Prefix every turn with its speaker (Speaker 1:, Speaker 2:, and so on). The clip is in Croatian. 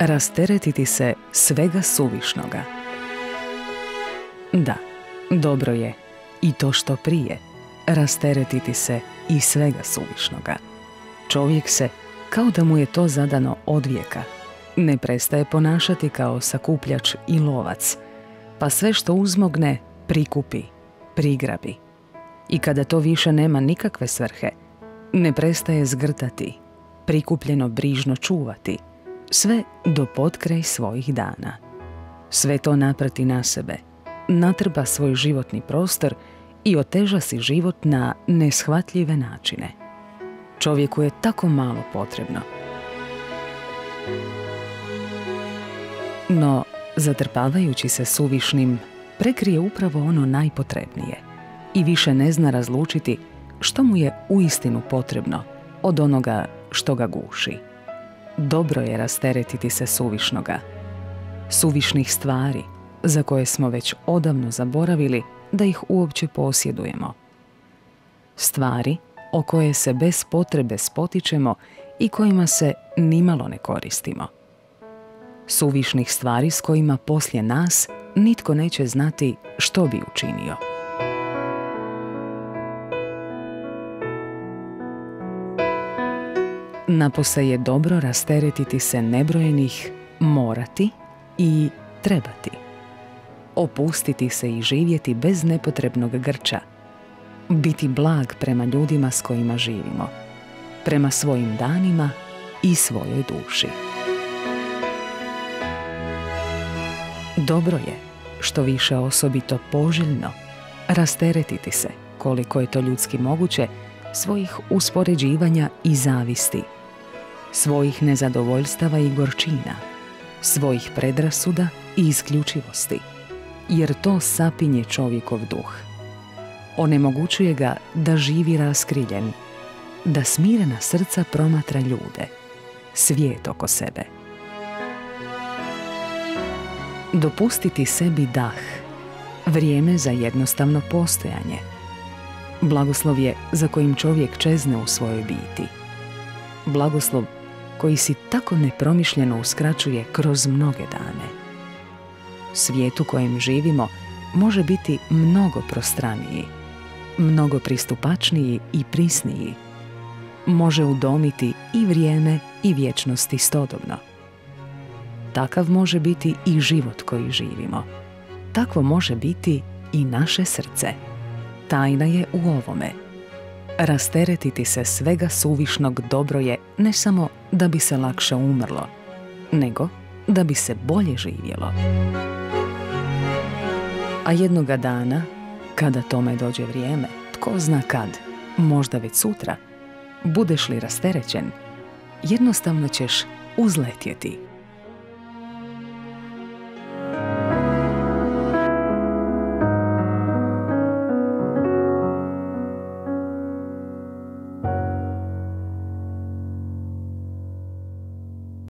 Speaker 1: Rasteretiti se svega suvišnoga. Da, dobro je i to što prije. Rasteretiti se i svega suvišnoga. Čovjek se, kao da mu je to zadano od vijeka, ne prestaje ponašati kao sakupljač i lovac, pa sve što uzmogne prikupi, prigrabi. I kada to više nema nikakve svrhe, ne prestaje zgrtati, prikupljeno brižno čuvati, sve do potkraj svojih dana. Sve to naprati na sebe, natrba svoj životni prostor i oteža si život na neshvatljive načine. Čovjeku je tako malo potrebno. No, zatrpavajući se suvišnim, prekrije upravo ono najpotrebnije i više ne zna razlučiti što mu je uistinu potrebno od onoga što ga guši. Dobro je rasteretiti se suvišnoga, suvišnih stvari za koje smo već odavno zaboravili da ih uopće posjedujemo. Stvari o koje se bez potrebe spotičemo i kojima se nimalo ne koristimo. Suvišnih stvari s kojima poslije nas nitko neće znati što bi učinio. Napose je dobro rasteretiti se nebrojenih morati i trebati. Opustiti se i živjeti bez nepotrebnog grča. Biti blag prema ljudima s kojima živimo. Prema svojim danima i svojoj duši. Dobro je, što više osobito poželjno, rasteretiti se, koliko je to ljudski moguće, svojih uspoređivanja i zavisti – svojih nezadovoljstava i gorčina, svojih predrasuda i isključivosti, jer to sapinje čovjekov duh. Onemogućuje ga da živi raskriljen, da smirena srca promatra ljude, svijet oko sebe. Dopustiti sebi dah, vrijeme za jednostavno postojanje. Blagoslov je za kojim čovjek čezne u svojoj biti. Blagoslov koji si tako nepromišljeno uskraćuje kroz mnoge dane. Svijet u kojem živimo može biti mnogo prostraniji, mnogo pristupačniji i prisniji. Može udomiti i vrijeme i vječnost istodobno. Takav može biti i život koji živimo. Takvo može biti i naše srce. Tajna je u ovome – Rasteretiti se svega suvišnog dobro je ne samo da bi se lakše umrlo, nego da bi se bolje živjelo. A jednoga dana, kada tome dođe vrijeme, tko zna kad, možda već sutra, budeš li rasterećen, jednostavno ćeš uzletjeti